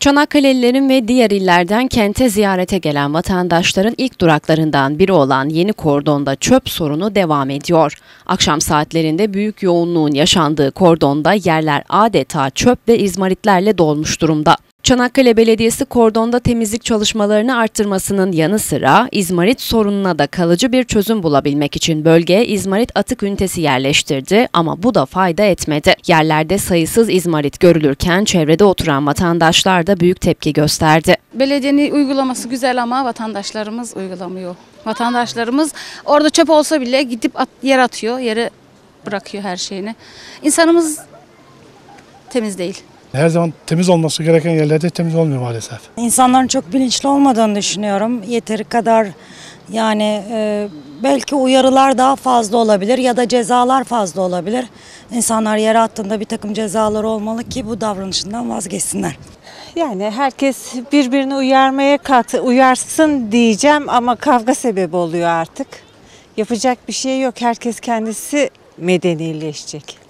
Çanakkale'lilerin ve diğer illerden kente ziyarete gelen vatandaşların ilk duraklarından biri olan Yeni Kordon'da çöp sorunu devam ediyor. Akşam saatlerinde büyük yoğunluğun yaşandığı kordonda yerler adeta çöp ve izmaritlerle dolmuş durumda. Çanakkale Belediyesi kordonda temizlik çalışmalarını arttırmasının yanı sıra izmarit sorununa da kalıcı bir çözüm bulabilmek için bölgeye izmarit atık ünitesi yerleştirdi ama bu da fayda etmedi. Yerlerde sayısız izmarit görülürken çevrede oturan vatandaşlar da büyük tepki gösterdi. Belediyenin uygulaması güzel ama vatandaşlarımız uygulamıyor. Vatandaşlarımız orada çöp olsa bile gidip at, yer atıyor, yere bırakıyor her şeyini. İnsanımız temiz değil. Her zaman temiz olması gereken yerlerde temiz olmuyor maalesef. İnsanların çok bilinçli olmadığını düşünüyorum. Yeteri kadar yani e, belki uyarılar daha fazla olabilir ya da cezalar fazla olabilir. İnsanlar yere attığında bir takım cezalar olmalı ki bu davranışından vazgeçsinler. Yani herkes birbirini uyarmaya katı uyarsın diyeceğim ama kavga sebebi oluyor artık. Yapacak bir şey yok. Herkes kendisi medenileşecek.